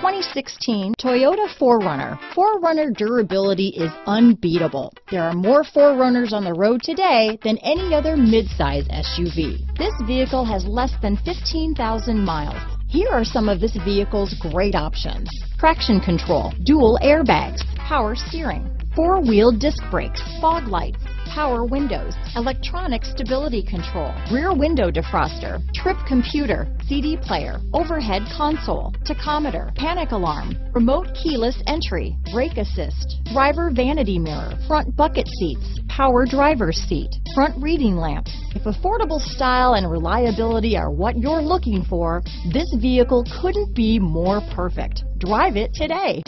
2016 Toyota 4Runner. 4Runner durability is unbeatable. There are more 4Runners on the road today than any other midsize SUV. This vehicle has less than 15,000 miles. Here are some of this vehicle's great options. Traction control, dual airbags, power steering, four-wheel disc brakes, fog lights, power windows, electronic stability control, rear window defroster, trip computer, CD player, overhead console, tachometer, panic alarm, remote keyless entry, brake assist, driver vanity mirror, front bucket seats, power driver's seat, front reading lamps. If affordable style and reliability are what you're looking for, this vehicle couldn't be more perfect. Drive it today.